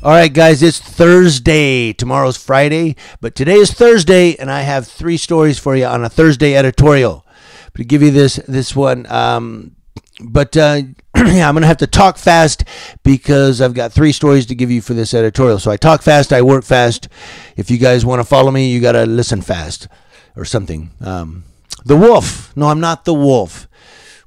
All right, guys, it's Thursday. Tomorrow's Friday, but today is Thursday, and I have three stories for you on a Thursday editorial. To give you this this one, um, but uh, yeah, I'm gonna have to talk fast because I've got three stories to give you for this editorial. So I talk fast, I work fast. If you guys want to follow me, you gotta listen fast or something. Um, the Wolf. No, I'm not the Wolf.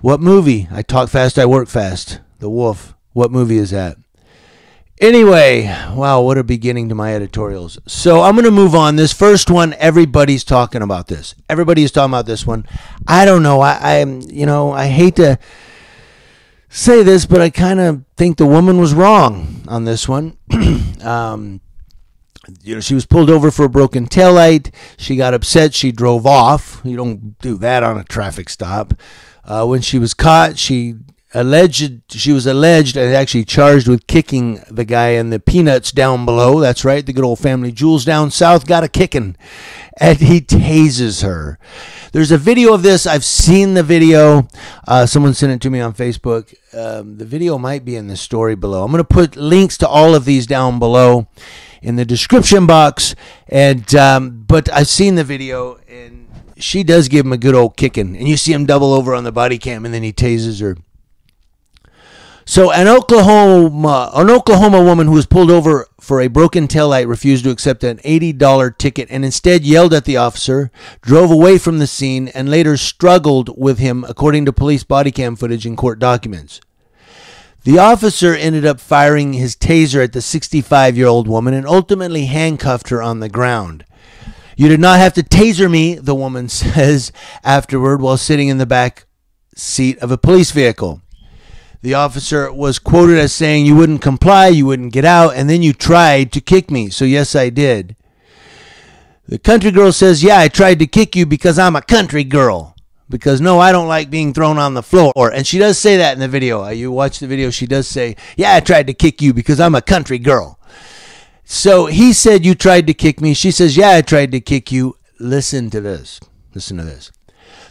What movie? I talk fast, I work fast. The Wolf. What movie is that? Anyway, wow, what a beginning to my editorials. So I'm going to move on. This first one, everybody's talking about this. Everybody is talking about this one. I don't know. I, I you know, I hate to say this, but I kind of think the woman was wrong on this one. um, you know, she was pulled over for a broken taillight. She got upset. She drove off. You don't do that on a traffic stop. Uh, when she was caught, she alleged she was alleged and actually charged with kicking the guy in the peanuts down below. That's right, the good old family jewels down south got a kicking, and he tases her. There's a video of this. I've seen the video. Uh, someone sent it to me on Facebook. Um, the video might be in the story below. I'm going to put links to all of these down below in the description box. And um, but I've seen the video and. She does give him a good old kicking, and you see him double over on the body cam, and then he tases her. So an Oklahoma an Oklahoma woman who was pulled over for a broken taillight refused to accept an $80 ticket and instead yelled at the officer, drove away from the scene, and later struggled with him according to police body cam footage and court documents. The officer ended up firing his taser at the 65-year-old woman and ultimately handcuffed her on the ground. You did not have to taser me, the woman says afterward while sitting in the back seat of a police vehicle. The officer was quoted as saying, You wouldn't comply, you wouldn't get out, and then you tried to kick me. So, yes, I did. The country girl says, Yeah, I tried to kick you because I'm a country girl. Because no, I don't like being thrown on the floor. And she does say that in the video. Uh, you watch the video, she does say, Yeah, I tried to kick you because I'm a country girl. So he said, You tried to kick me. She says, Yeah, I tried to kick you. Listen to this. Listen to this.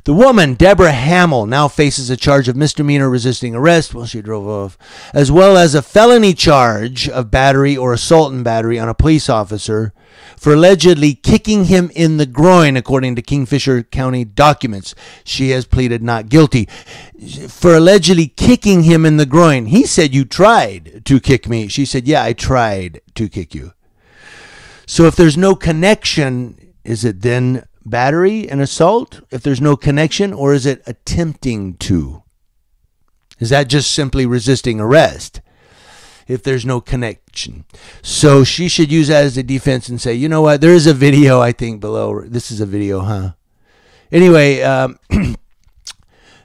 The woman, Deborah Hamill, now faces a charge of misdemeanor resisting arrest while she drove off, as well as a felony charge of battery or assault and battery on a police officer for allegedly kicking him in the groin, according to Kingfisher County documents. She has pleaded not guilty. For allegedly kicking him in the groin. He said, You tried to kick me. She said, Yeah, I tried to kick you. So if there's no connection, is it then battery and assault if there's no connection, or is it attempting to? Is that just simply resisting arrest if there's no connection? So she should use that as a defense and say, you know what, there is a video, I think, below. This is a video, huh? Anyway, um,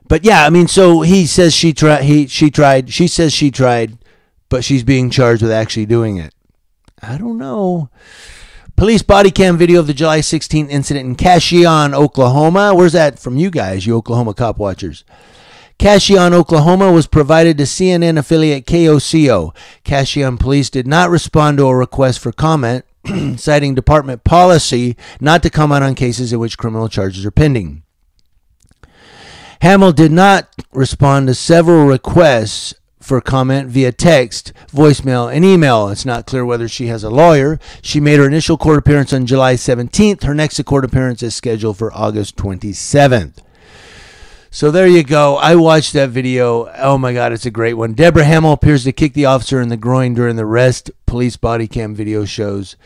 but yeah, I mean, so he says she tried, he, she tried, she says she tried, but she's being charged with actually doing it. I don't know. Police body cam video of the July 16th incident in Cashion, Oklahoma. Where's that from you guys, you Oklahoma cop watchers? Cashion, Oklahoma was provided to CNN affiliate KOCO. Cashion police did not respond to a request for comment, citing department policy not to comment on cases in which criminal charges are pending. Hamill did not respond to several requests for comment via text, voicemail, and email. It's not clear whether she has a lawyer. She made her initial court appearance on July 17th. Her next court appearance is scheduled for August 27th. So there you go. I watched that video. Oh my God, it's a great one. Deborah Hamill appears to kick the officer in the groin during the rest police body cam video shows.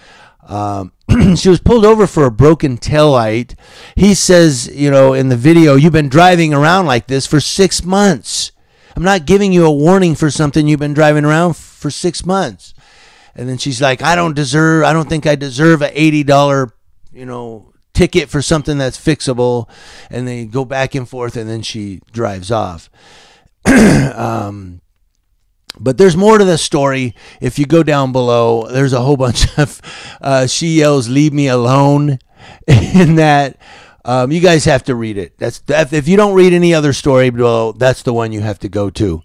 Um, she was pulled over for a broken taillight. He says, you know, in the video, you've been driving around like this for six months. I'm not giving you a warning for something you've been driving around for six months. And then she's like, I don't deserve, I don't think I deserve a $80, you know, ticket for something that's fixable. And they go back and forth and then she drives off. um, but there's more to the story. If you go down below, there's a whole bunch of, uh, she yells, leave me alone in that um, you guys have to read it. That's if you don't read any other story, well, that's the one you have to go to.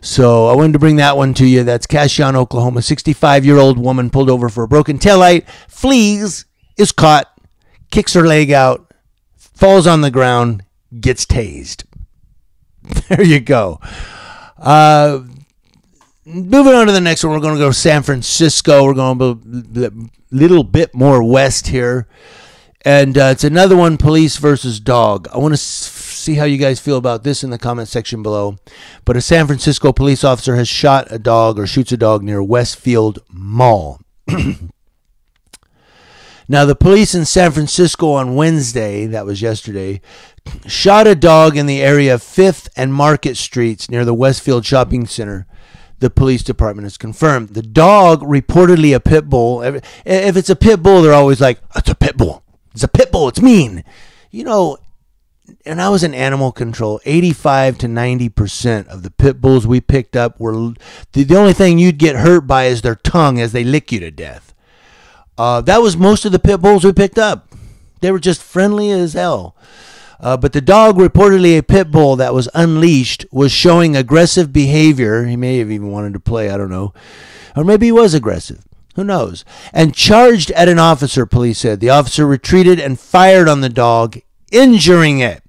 So I wanted to bring that one to you. That's Cashion, Oklahoma. 65 year old woman pulled over for a broken taillight, flees, is caught, kicks her leg out, falls on the ground, gets tased. There you go. Uh, moving on to the next one, we're going to go to San Francisco. We're going to a little bit more west here. And uh, it's another one police versus dog. I want to see how you guys feel about this in the comment section below. But a San Francisco police officer has shot a dog or shoots a dog near Westfield Mall. now, the police in San Francisco on Wednesday, that was yesterday, shot a dog in the area of 5th and Market Streets near the Westfield Shopping Center the police department has confirmed. The dog, reportedly a pit bull, if it's a pit bull, they're always like, it's a pit bull. It's a pit bull. It's mean. You know, and I was in animal control. 85 to 90% of the pit bulls we picked up were the, the only thing you'd get hurt by is their tongue as they lick you to death. Uh, that was most of the pit bulls we picked up. They were just friendly as hell. Uh, but the dog, reportedly a pit bull that was unleashed, was showing aggressive behavior. He may have even wanted to play, I don't know. Or maybe he was aggressive. Who knows? And charged at an officer, police said. The officer retreated and fired on the dog, injuring it.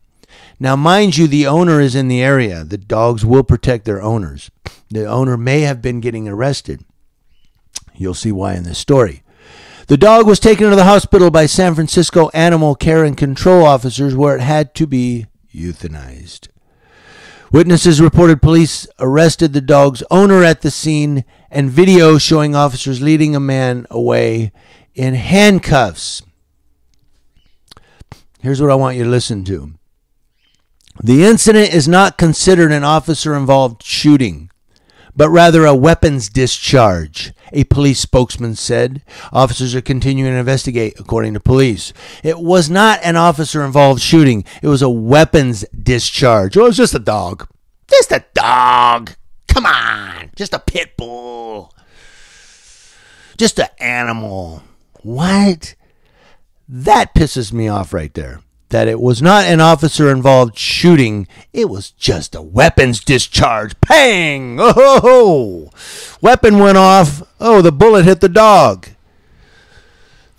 Now, mind you, the owner is in the area. The dogs will protect their owners. The owner may have been getting arrested. You'll see why in this story. The dog was taken to the hospital by San Francisco animal care and control officers where it had to be euthanized. Witnesses reported police arrested the dog's owner at the scene and video showing officers leading a man away in handcuffs. Here's what I want you to listen to. The incident is not considered an officer involved shooting but rather a weapons discharge, a police spokesman said. Officers are continuing to investigate, according to police. It was not an officer involved shooting, it was a weapons discharge. It was just a dog. Just a dog. Come on. Just a pit bull. Just an animal. What? That pisses me off right there that it was not an officer involved shooting, it was just a weapons discharge. Pang! Oh, weapon went off. Oh, the bullet hit the dog.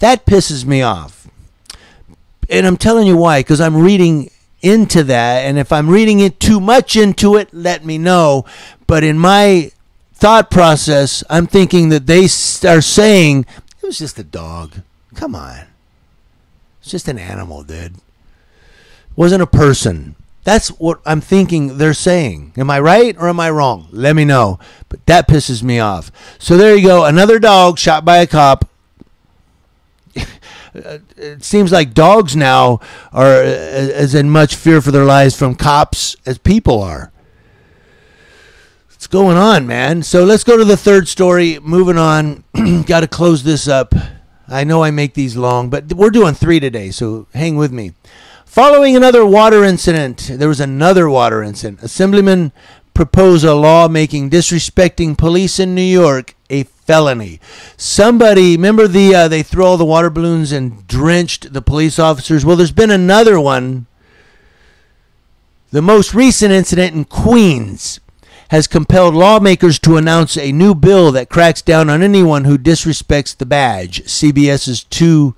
That pisses me off. And I'm telling you why, because I'm reading into that. And if I'm reading it too much into it, let me know. But in my thought process, I'm thinking that they are saying it was just a dog. Come on. It's just an animal, dude wasn't a person. That's what I'm thinking they're saying. Am I right or am I wrong? Let me know. But that pisses me off. So there you go. Another dog shot by a cop. Uh, it seems like dogs now are uh, as in much fear for their lives from cops as people are. What's going on, man? So let's go to the third story. Moving on. Got to close this up. I know I make these long, but we're doing three today, so hang with me. Following another water incident, there was another water incident. Assemblyman proposed a law making disrespecting police in New York felony. Somebody, remember the uh, they threw all the water balloons and drenched the police officers. Well, there's been another one. The most recent incident in Queens has compelled lawmakers to announce a new bill that cracks down on anyone who disrespects the badge. CBS's two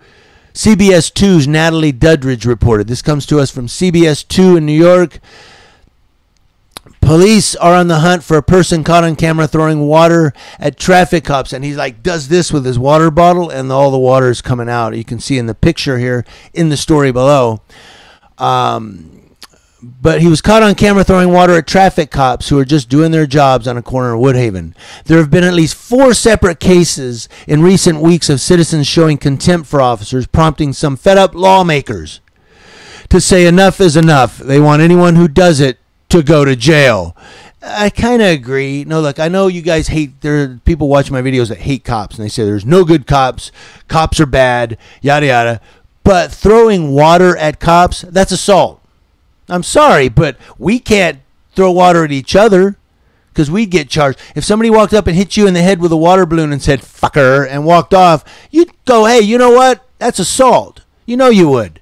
CBS 2's Natalie Duddridge reported. This comes to us from CBS 2 in New York. Police are on the hunt for a person caught on camera throwing water at traffic cops. And he's like, does this with his water bottle, and all the water is coming out. You can see in the picture here in the story below. Um, but he was caught on camera throwing water at traffic cops who are just doing their jobs on a corner of Woodhaven. There have been at least four separate cases in recent weeks of citizens showing contempt for officers, prompting some fed up lawmakers to say enough is enough. They want anyone who does it to go to jail. I kind of agree. No, look, I know you guys hate. There are people watching my videos that hate cops, and they say there's no good cops. Cops are bad. Yada yada. But throwing water at cops, that's assault. I'm sorry, but we can't throw water at each other because we'd get charged. If somebody walked up and hit you in the head with a water balloon and said "fucker" and walked off, you'd go, "Hey, you know what? That's assault." You know you would.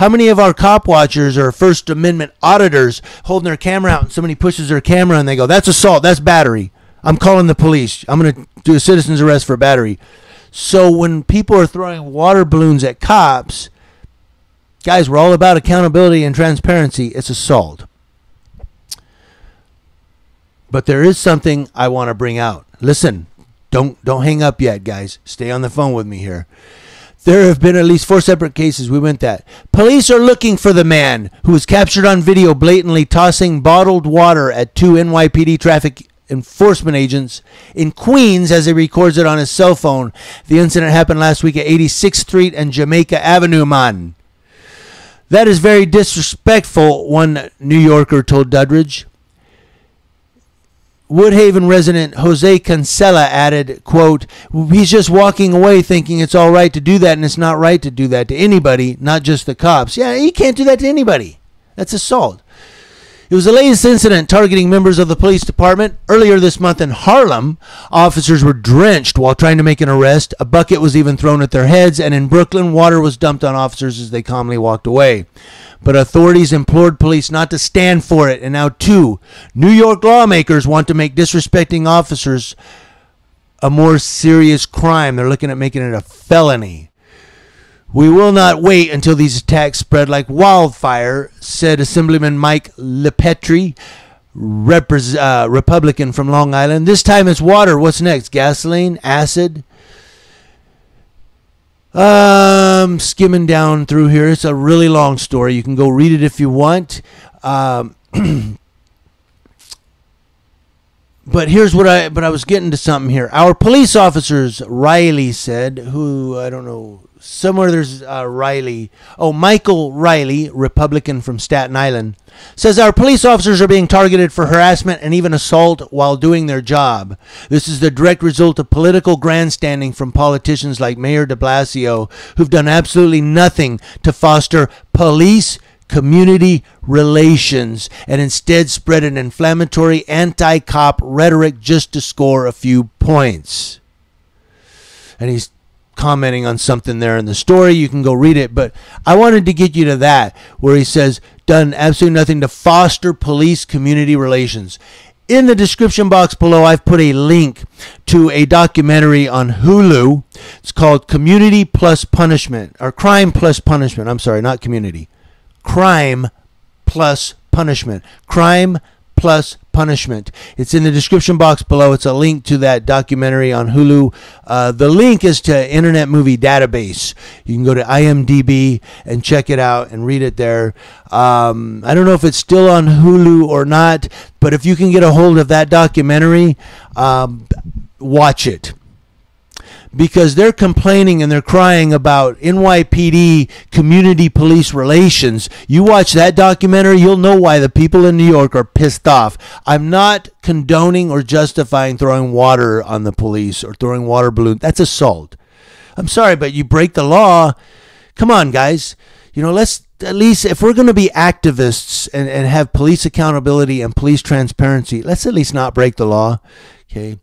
How many of our cop watchers or First Amendment auditors holding their camera out and somebody pushes their camera and they go, "That's assault. That's battery. I'm calling the police. I'm going to do a citizen's arrest for battery." So when people are throwing water balloons at cops, Guys, we're all about accountability and transparency. It's assault. But there is something I want to bring out. Listen, don't don't hang up yet, guys. Stay on the phone with me here. There have been at least four separate cases. We went that. Police are looking for the man who was captured on video blatantly tossing bottled water at two NYPD traffic enforcement agents in Queens as he records it on his cell phone. The incident happened last week at 86th Street and Jamaica Avenue, man. That is very disrespectful, one New Yorker told Duddridge. Woodhaven resident Jose Cancela added, quote, he's just walking away thinking it's all right to do that and it's not right to do that to anybody, not just the cops. Yeah, he can't do that to anybody. That's assault. It was the latest incident targeting members of the police department. Earlier this month in Harlem, officers were drenched while trying to make an arrest. A bucket was even thrown at their heads, and in Brooklyn, water was dumped on officers as they calmly walked away. But authorities implored police not to stand for it, and now two New York lawmakers want to make disrespecting officers a more serious crime. They're looking at making it a felony. We will not wait until these attacks spread like wildfire, said Assemblyman Mike LiPetri, repres- uh, Republican from Long Island. This time it's water. What's next? Gasoline? Acid? Um, skimming down through here. It's a really long story. You can go read it if you want. Um, but here's what I but I was getting to something here. Our police officers, Reilly said, who I don't know somewhere there's uh, Reilly. Oh, Michael Reilly, Republican from Staten Island, says our police officers are being targeted for harassment and even assault while doing their job. This is the direct result of political grandstanding from politicians like Mayor de Blasio, who've done absolutely nothing to foster police community relations and instead spread an inflammatory anti cop rhetoric just to score a few points. And he's commenting on something there in the story. You can go read it, but I wanted to get you to that where he says, done absolutely nothing to foster police community relations. In the description box below, I've put a link to a documentary on Hulu. It's called Community Plus Punishment, or Crime Plus Punishment. I'm sorry, not community. Crime Plus Punishment. Crime plus punishment. It's in the description box below. It's a link to that documentary on Hulu. Uh, the link is to Internet Movie Database. You can go to IMDb and check it out and read it there. Um, I don't know if it's still on Hulu or not, but if you can get a hold of that documentary, um, watch it because they're complaining and they're crying about NYPD community police relations. You watch that documentary, you'll know why the people in New York are pissed off. I'm not condoning or justifying throwing water on the police or throwing water balloons. That's assault. I'm sorry, but you break the law. Come on, guys. You know, let's at least, if we're going to be activists and, and have police accountability and police transparency, let's at least not break the law. Okay.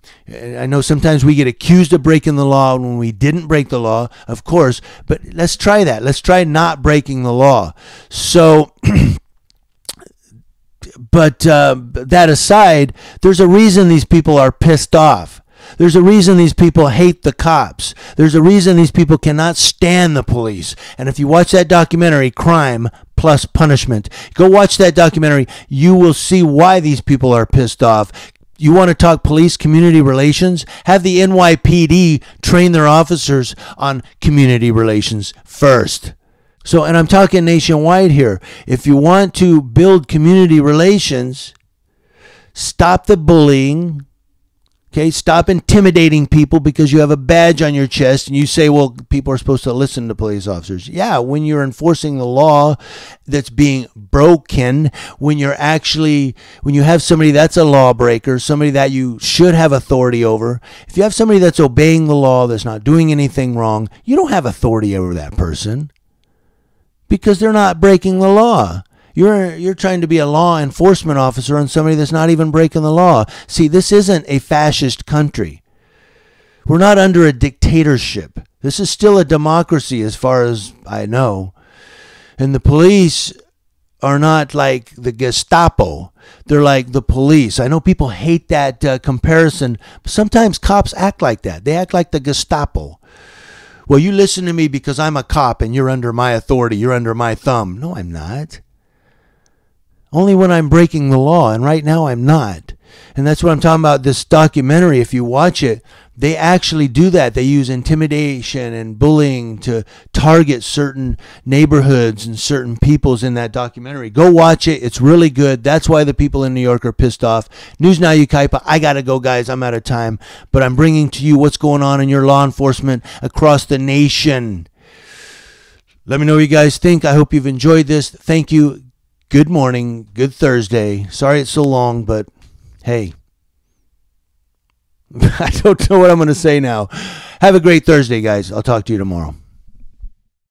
I know sometimes we get accused of breaking the law when we didn't break the law, of course, but let's try that. Let's try not breaking the law. So, but uh, that aside, there's a reason these people are pissed off. There's a reason these people hate the cops. There's a reason these people cannot stand the police. And if you watch that documentary, Crime Plus Punishment, go watch that documentary. You will see why these people are pissed off you want to talk police community relations? Have the NYPD train their officers on community relations first. So, and I'm talking nationwide here. If you want to build community relations, stop the bullying, Okay, stop intimidating people because you have a badge on your chest and you say, well, people are supposed to listen to police officers. Yeah, when you're enforcing the law that's being broken, when you're actually, when you have somebody that's a lawbreaker, somebody that you should have authority over, if you have somebody that's obeying the law, that's not doing anything wrong, you don't have authority over that person because they're not breaking the law. You're you're trying to be a law enforcement officer on somebody that's not even breaking the law. See, this isn't a fascist country. We're not under a dictatorship. This is still a democracy as far as I know. And the police are not like the Gestapo. They're like the police. I know people hate that uh, comparison, but sometimes cops act like that. They act like the Gestapo. Well, you listen to me because I'm a cop and you're under my authority. You're under my thumb. No, I'm not. Only when I'm breaking the law, and right now I'm not. And that's what I'm talking about. This documentary, if you watch it, they actually do that. They use intimidation and bullying to target certain neighborhoods and certain peoples in that documentary. Go watch it. It's really good. That's why the people in New York are pissed off. News Now Yucaipa. I got to go, guys. I'm out of time. But I'm bringing to you what's going on in your law enforcement across the nation. Let me know what you guys think. I hope you've enjoyed this. Thank you. Good morning. Good Thursday. Sorry it's so long, but hey. I don't know what I'm going to say now. Have a great Thursday, guys. I'll talk to you tomorrow.